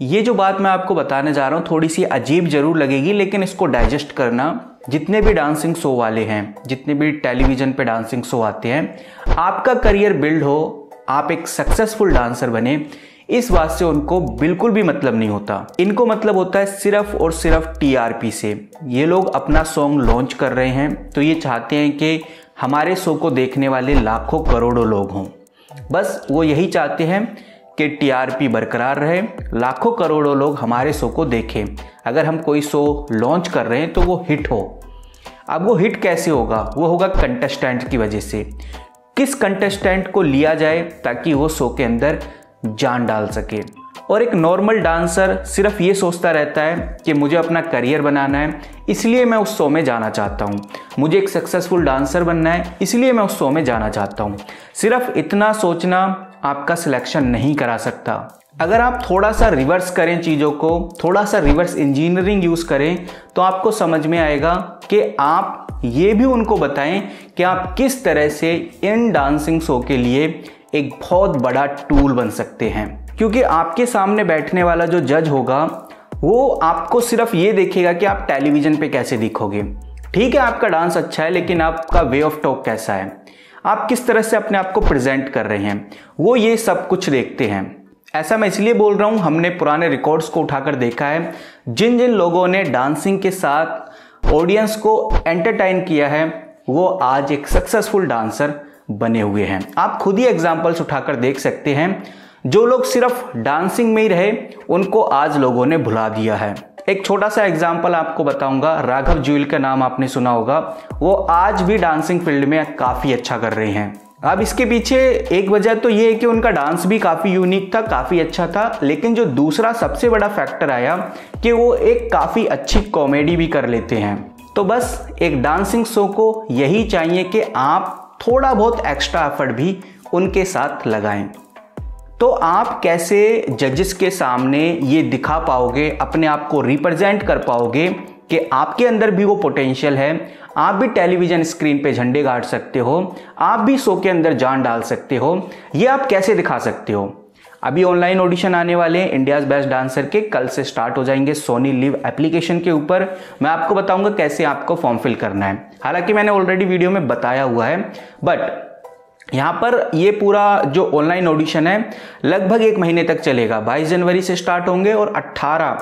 ये जो बात मैं आपको बताने जा रहा हूँ, थोड़ी सी अजीब ज़रूर लगेगी, लेकिन इसको डाइजेस्ट करना, जितने भी डांसिंग शो वाले हैं, जितने भी टेलीविज़न पे डांसिंग शो आते हैं, आपका करियर बिल्ड हो, आप एक सक्सेसफुल डांसर बने, इस बात से उनको बिल्कुल भी मतलब नहीं होता। इनको मतलब होता है सिर्फ़ और सिर्फ़ टीआरपी से। ये लोग अपना सॉन्ग लॉन्च कर रहे हैं तो ये चाहते हैं कि हमारे शो को देखने वाले लाखों करोड़ों लोग हों। बस वो यही चाहते हैं कि टीआरपी बरकरार रहे, लाखों करोड़ों लोग हमारे शो को देखें। अगर हम कोई शो लॉन्च कर रहे हैं तो वो हिट हो। अब वो हिट कैसे होगा? वो होगा कंटेस्टेंट की वजह से। किस कंटेस्टेंट को लिया जाए ताकि वो शो के अंदर जान डाल सके? और एक नॉर्मल डांसर सिर्फ़ ये सोचता रहता है कि मुझे अपना करियर बनाना है, इसलिए मैं उस शो में जाना चाहता हूँ। मुझे एक सक्सेसफुल डांसर बनना है, इसलिए मैं उस शो में जाना चाहता हूँ। सिर्फ़ इतना सोचना आपका सिलेक्शन नहीं करा सकता। अगर आप थोड़ा सा रिवर्स करें चीज़ों को थोड़ा सा रिवर्स इंजीनियरिंग यूज़ करें तो आपको समझ में आएगा कि आप ये भी उनको बताएँ कि आप किस तरह से इन डांसिंग शो के लिए एक बहुत बड़ा टूल बन सकते हैं। क्योंकि आपके सामने बैठने वाला जो जज होगा, वो आपको सिर्फ़ ये देखेगा कि आप टेलीविज़न पे कैसे दिखोगे। ठीक है, आपका डांस अच्छा है, लेकिन आपका वे ऑफ़ टॉक कैसा है। आप किस तरह से अपने आप को प्रेजेंट कर रहे हैं? वो ये सब कुछ देखते हैं। ऐसा मैं इसलिए बोल रहा हूँ, हमने पुराने रिकॉर्ड्स को उठाकर देखा है। जिन जिन लोगों ने डांसिंग के साथ ऑडियंस को एंटरटेन किया है, वो आज एक सक्सेसफुल डांसर बने हुए हैं। आप खुद ही एग्जाम्पल्स उठाकर देख सकते हैं। जो लोग सिर्फ़ डांसिंग में ही रहे, उनको आज लोगों ने भुला दिया है। एक छोटा सा एग्ज़ाम्पल आपको बताऊँगा। राघव जुइल का नाम आपने सुना होगा। वो आज भी डांसिंग फ़ील्ड में काफ़ी अच्छा कर रहे हैं। अब इसके पीछे एक वजह तो ये है कि उनका डांस भी काफ़ी यूनिक था, काफ़ी अच्छा था। लेकिन जो दूसरा सबसे बड़ा फैक्टर आया कि वो एक काफ़ी अच्छी कॉमेडी भी कर लेते हैं। तो बस एक डांसिंग शो को यही चाहिए कि आप थोड़ा बहुत एक्स्ट्रा एफर्ट भी उनके साथ लगाएँ। तो आप कैसे जजेस के सामने ये दिखा पाओगे, अपने आप को रिप्रेजेंट कर पाओगे कि आपके अंदर भी वो पोटेंशियल है? आप भी टेलीविज़न स्क्रीन पे झंडे गाड़ सकते हो, आप भी शो के अंदर जान डाल सकते हो, ये आप कैसे दिखा सकते हो? अभी ऑनलाइन ऑडिशन आने वाले हैं इंडियाज बेस्ट डांसर के, कल से स्टार्ट हो जाएँगे सोनी लिव एप्लीकेशन के ऊपर। मैं आपको बताऊँगा कैसे आपको फॉर्म फिल करना है। हालाँकि मैंने ऑलरेडी वीडियो में बताया हुआ है बट यहाँ पर ये पूरा जो ऑनलाइन ऑडिशन है, लगभग एक महीने तक चलेगा। 22 जनवरी से स्टार्ट होंगे और 18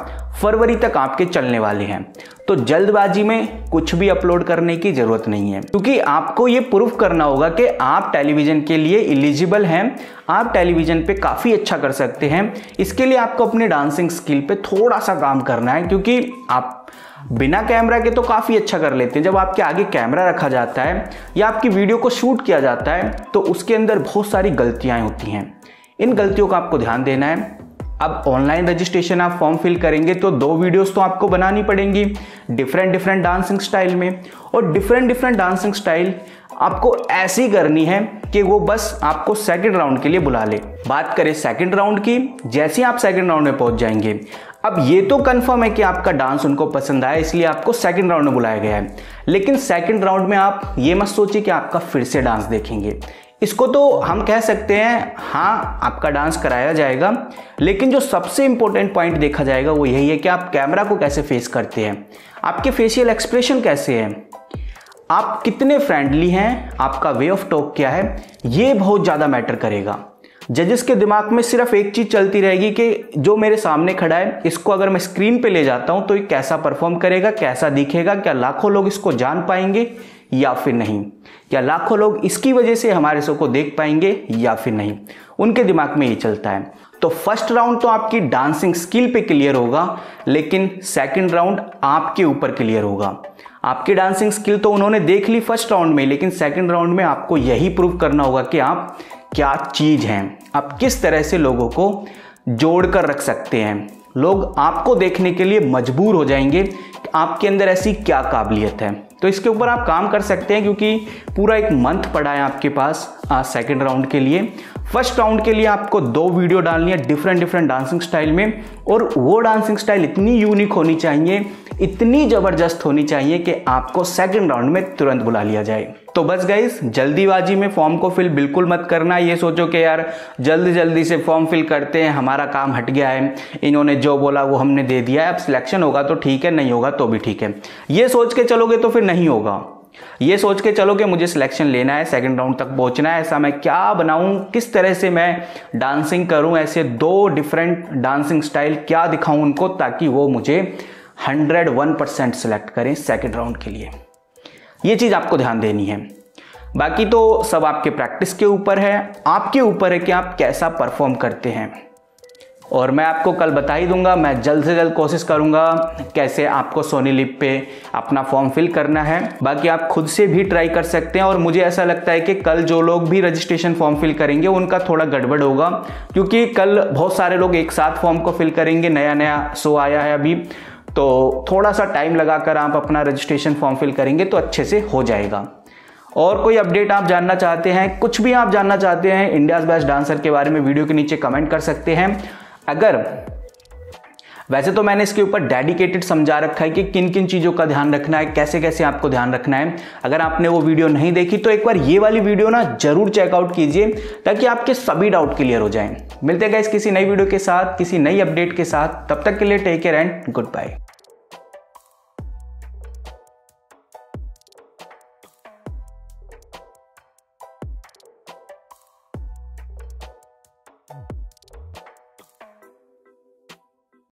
फरवरी तक आपके चलने वाले हैं। तो जल्दबाजी में कुछ भी अपलोड करने की ज़रूरत नहीं है। क्योंकि आपको ये प्रूफ करना होगा कि आप टेलीविज़न के लिए इलिजिबल हैं। आप टेलीविज़न पे काफ़ी अच्छा कर सकते हैं। इसके लिए आपको अपने डांसिंग स्किल पे थोड़ा सा काम करना है, क्योंकि आप बिना कैमरा के तो काफ़ी अच्छा कर लेते हैं। जब आपके आगे कैमरा रखा जाता है या आपकी वीडियो को शूट किया जाता है तो उसके अंदर बहुत सारी गलतियाँ होती हैं। इन गलतियों का आपको ध्यान देना है। अब ऑनलाइन रजिस्ट्रेशन आप फॉर्म फिल करेंगे तो दो वीडियोस तो आपको बनानी पड़ेंगी डिफरेंट डिफरेंट डांसिंग स्टाइल में। और डिफरेंट डिफरेंट डांसिंग स्टाइल आपको ऐसी करनी है कि वो बस आपको सेकंड राउंड के लिए बुला ले। बात करें सेकंड राउंड की, जैसे ही आप सेकंड राउंड में पहुँच जाएँगे। अब ये तो कंफर्म है कि आपका डांस उनको पसंद आया, इसलिए आपको सेकंड राउंड में बुलाया गया है। लेकिन सेकंड राउंड में आप ये मत सोचिए कि आपका फिर से डांस देखेंगे। इसको तो हम कह सकते हैं हाँ आपका डांस कराया जाएगा, लेकिन जो सबसे इम्पोर्टेंट पॉइंट देखा जाएगा वो यही है कि आप कैमरा को कैसे फेस करते हैं, आपके फेशियल एक्सप्रेशन कैसे हैं, आप कितने फ्रेंडली हैं, आपका वे ऑफ़ टॉक क्या है, ये बहुत ज़्यादा मैटर करेगा। जजेस के दिमाग में सिर्फ़ एक चीज़ चलती रहेगी कि जो मेरे सामने खड़ा है, इसको अगर मैं स्क्रीन पे ले जाता हूँ तो ये कैसा परफॉर्म करेगा, कैसा दिखेगा, क्या लाखों लोग इसको जान पाएँगे या फिर नहीं? क्या लाखों लोग इसकी वजह से हमारे शो को देख पाएँगे या फिर नहीं? उनके दिमाग में ये चलता है। तो फ़र्स्ट राउंड तो आपकी डांसिंग स्किल पे क्लियर होगा, लेकिन सेकंड राउंड आपके ऊपर क्लियर होगा। आपकी डांसिंग स्किल तो उन्होंने देख ली फ़र्स्ट राउंड में, लेकिन सेकंड राउंड में आपको यही प्रूव करना होगा कि आप क्या चीज़ हैं? आप किस तरह से लोगों को जोड़कर रख सकते हैं? लोग आपको देखने के लिए मजबूर हो जाएँगे कि आपके अंदर ऐसी क्या काबिलियत है। तो इसके ऊपर आप काम कर सकते हैं क्योंकि पूरा एक मंथ पड़ा है आपके पास सेकेंड राउंड के लिए। फ़र्स्ट राउंड के लिए आपको दो वीडियो डालनी है डिफरेंट डिफरेंट डांसिंग स्टाइल में। और वो डांसिंग स्टाइल इतनी यूनिक होनी चाहिए इतनी ज़बरदस्त होनी चाहिए कि आपको सेकेंड राउंड में तुरंत बुला लिया जाए। तो बस गाइस जल्दीबाजी में फॉर्म को फिल बिल्कुल मत करना। ये सोचो कि यार, जल्दी जल्दी से फॉर्म फिल करते हैं, हमारा काम हट गया है। इन्होंने जो बोला वो हमने दे दिया है। अब सिलेक्शन होगा तो ठीक है, नहीं होगा तो भी ठीक है। ये सोच के चलोगे तो फिर नहीं होगा। ये सोच के चलो कि मुझे सिलेक्शन लेना है सेकंड राउंड तक पहुँचना है। ऐसा मैं क्या बनाऊँ? किस तरह से मैं डांसिंग करूँ? ऐसे दो डिफरेंट डांसिंग स्टाइल क्या दिखाऊँ उनको ताकि वो मुझे 101 परसेंट सेलेक्ट करें सेकेंड राउंड के लिए। ये चीज़ आपको ध्यान देनी है। बाकी तो सब आपके प्रैक्टिस के ऊपर है। आपके ऊपर है कि आप कैसा परफॉर्म करते हैं। और मैं आपको कल बता ही दूँगा, मैं जल्द से जल्द कोशिश करूँगा कैसे आपको सोनी लिप पे अपना फॉर्म फिल करना है। बाकी आप खुद से भी ट्राई कर सकते हैं और मुझे ऐसा लगता है कि कल जो लोग भी रजिस्ट्रेशन फॉर्म फिल करेंगे, उनका थोड़ा गड़बड़ होगा। क्योंकि कल बहुत सारे लोग एक साथ फॉर्म को फिल करेंगे नया नया शो आया है अभी। तो थोड़ा सा टाइम लगाकर आप अपना रजिस्ट्रेशन फॉर्म फिल करेंगे तो अच्छे से हो जाएगा। और कोई अपडेट आप जानना चाहते हैं, कुछ भी आप जानना चाहते हैं इंडियाज बेस्ट डांसर के बारे में वीडियो के नीचे कमेंट कर सकते हैं। अगर वैसे तो मैंने इसके ऊपर डेडिकेटेड समझा रखा है कि किन किन चीज़ों का ध्यान रखना है कैसे कैसे आपको ध्यान रखना है। अगर आपने वो वीडियो नहीं देखी तो एक बार ये वाली वीडियो ना ज़रूर चेकआउट कीजिए, ताकि आपके सभी डाउट क्लियर हो जाए। मिलते हैं किसी नई वीडियो के साथ, किसी नई अपडेट के साथ। तब तक के लिए take care and good bye